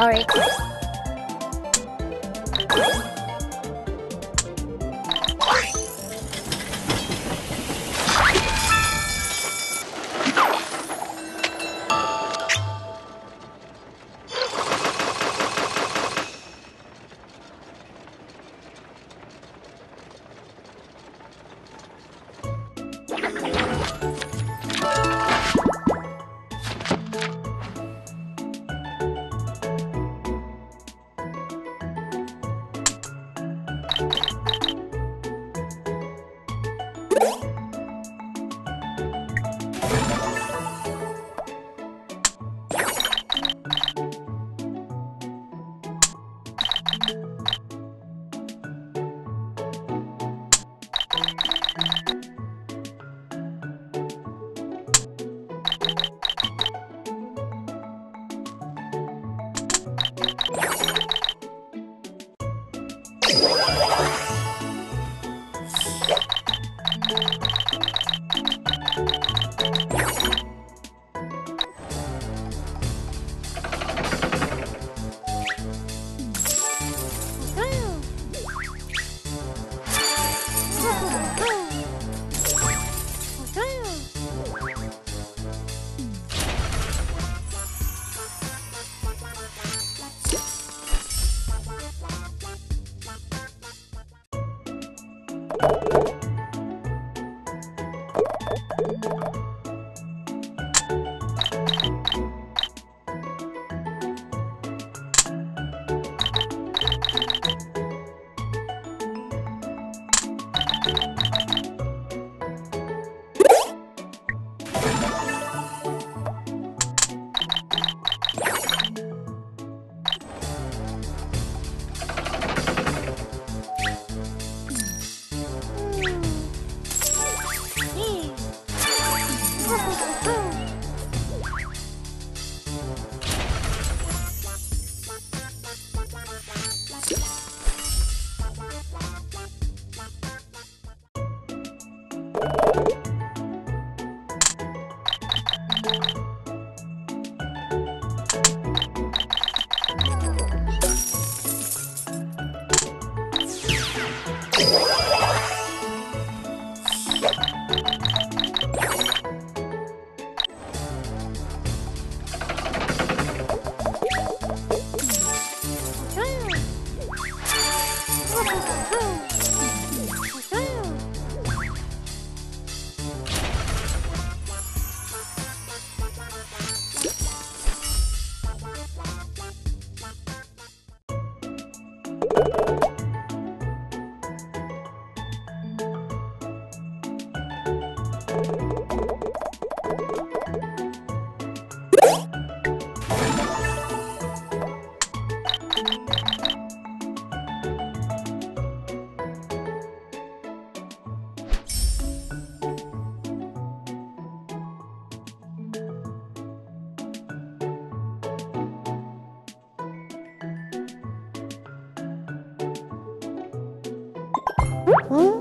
Sorry. Música 嗯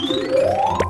Música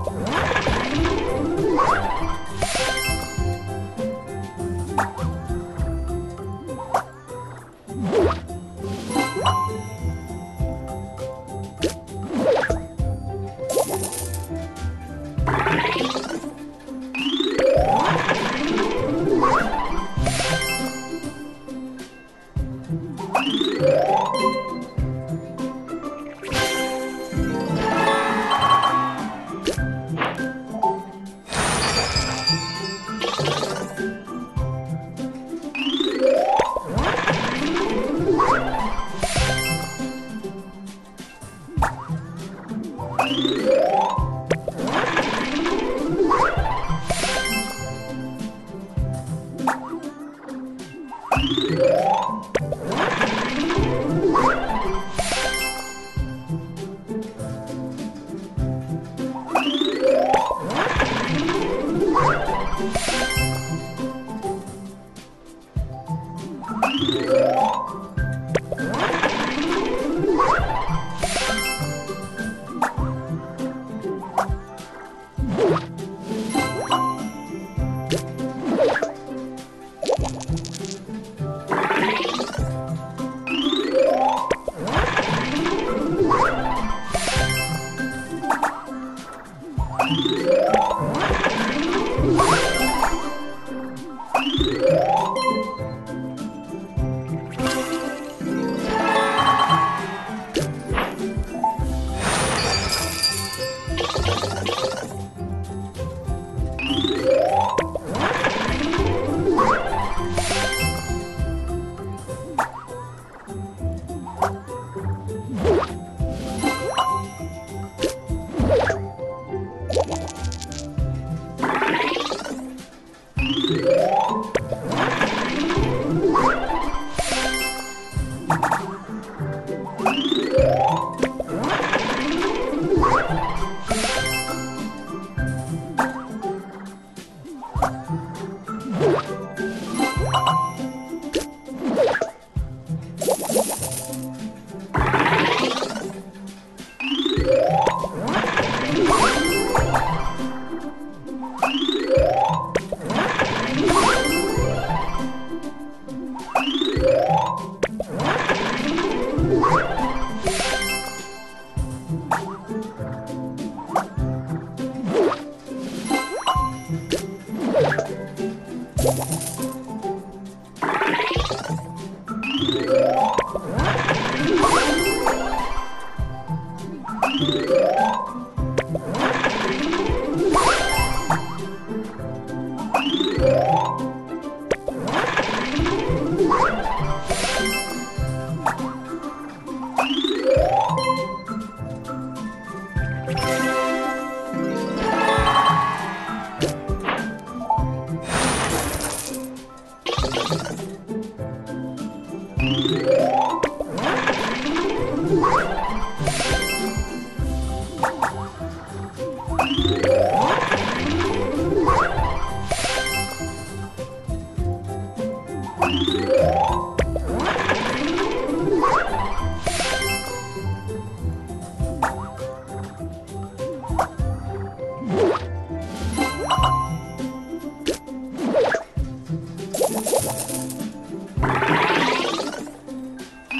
あっ。